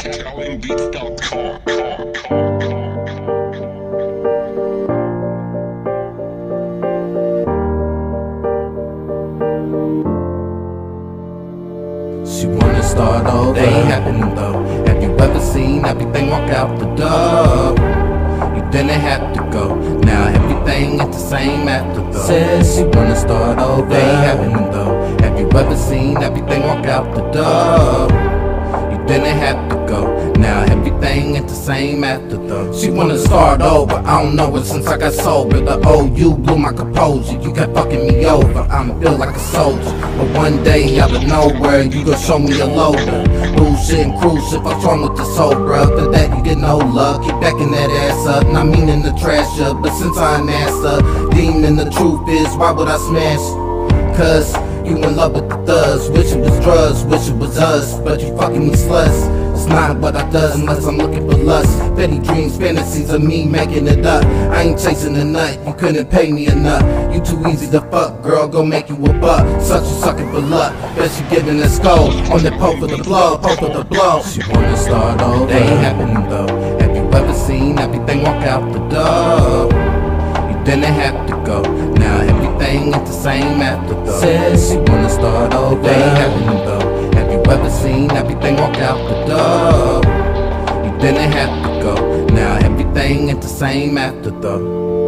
She wanna start over, they ain't happening though. Have you ever seen everything walk out the door? You didn't have to go, now everything is the same after though. Says she wanna start over, they ain't happening though. Have you ever seen everything walk out the door? You didn't to go, now everything is the same after though. She wanna start over, I don't know it since I got sober. The old you blew my composure, you kept fucking me over. I'm built like a soldier, but one day out of nowhere, you gon' show me a loader. Bullshit and cruise if what's wrong with the soul, bruh. For that you get no love, keep backing that ass up. Not meaning to trash up, but since I'm up, demon the truth is, why would I smash? Cause you in love with the thugs, wish it was drugs, wish it was us, but you fucking me sluts. It's not what I does unless I'm looking for lust. Petty dreams, fantasies of me making it up. I ain't chasing a nut, you couldn't pay me enough. You too easy to fuck, girl, go make you a buck. Such a sucking for luck, bet you giving a skull on the poke for the blow, poke for the blow. She wanna start over, they ain't happening though. Have you ever seen everything walk out the door? You didn't have to go, now everything is the same after though. Says she wanna start walk out the door? You didn't have to go, now everything is the same after though.